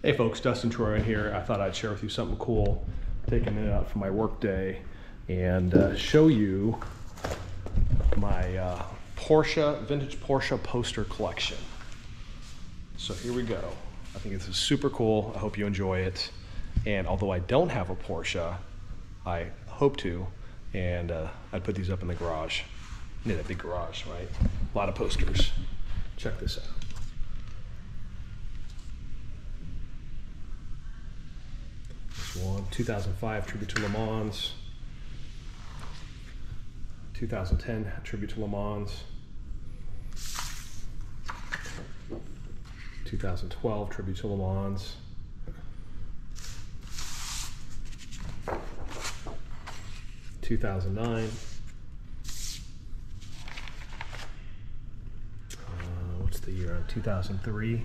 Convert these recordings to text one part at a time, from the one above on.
Hey folks, Dustin Troyan here. I thought I'd share with you something cool, taking it out for my work day, and uh, show you my uh, Porsche, vintage Porsche poster collection. So here we go. I think this is super cool. I hope you enjoy it. And although I don't have a Porsche, I hope to, and uh, I'd put these up in the garage. Need a big garage, right? A lot of posters. Check this out. This 2005 tribute to Le Mans. 2010 tribute to Le Mans. 2012 tribute to Le Mans. Two thousand nine. Uh, what's the year? Two thousand three.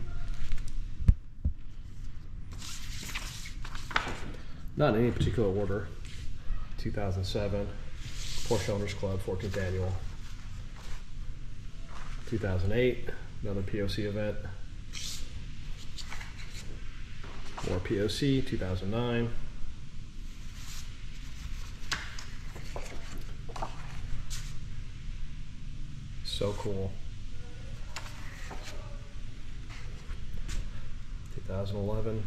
Not in any particular order. Two thousand seven. Porsche Owners Club 14th annual. 2008, another POC event. More POC, 2009. So cool. 2011.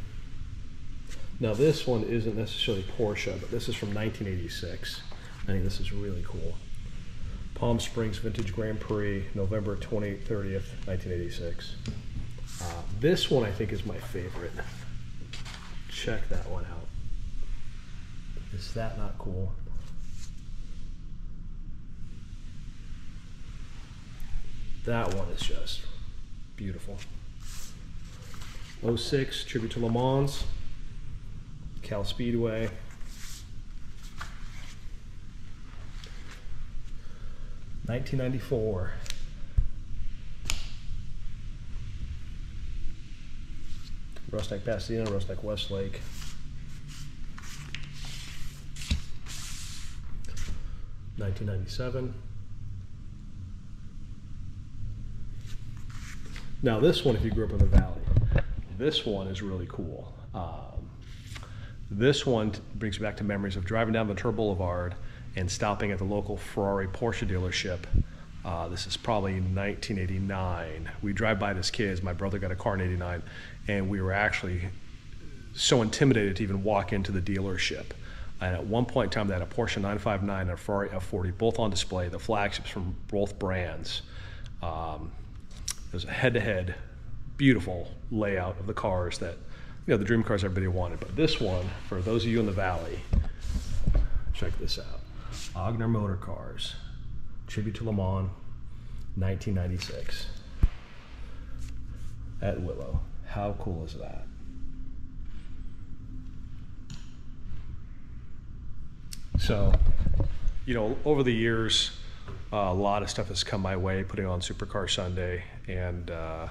Now this one isn't necessarily Porsche, but this is from 1986. I think this is really cool. Palm Springs Vintage Grand Prix, November 20, 30th, 1986. Uh, this one I think is my favorite. Check that one out. Is that not cool? That one is just beautiful. 06, tribute to Le Mans, Cal Speedway. Nineteen ninety four. Rusnak Pasadena, Rusnak Westlake. Nineteen ninety seven. Now this one, if you grew up in the valley, this one is really cool. Um, this one brings me back to memories of driving down Ventura Boulevard and stopping at the local Ferrari Porsche dealership. Uh, this is probably 1989. We drive by this kids. My brother got a car in '89, and we were actually so intimidated to even walk into the dealership. And at one point in time, they had a Porsche 959 and a Ferrari F40, both on display, the flagships from both brands. Um, it was a head-to-head, beautiful layout of the cars that, you know, the dream cars everybody wanted. But this one, for those of you in the valley, check this out. Ogner Motor Cars, tribute to Le Mans, 1996, at Willow. How cool is that? So, you know, over the years, uh, a lot of stuff has come my way, putting on Supercar Sunday, and uh,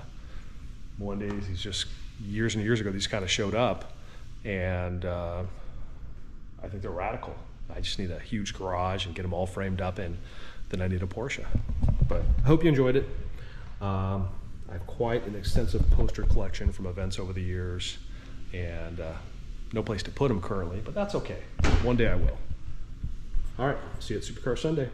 one day these just years and years ago, these kind of showed up, and uh, I think they're radical. I just need a huge garage and get them all framed up, and then I need a Porsche. But I hope you enjoyed it. Um, I have quite an extensive poster collection from events over the years, and uh, no place to put them currently, but that's okay. One day I will. All right, see you at Supercar Sunday.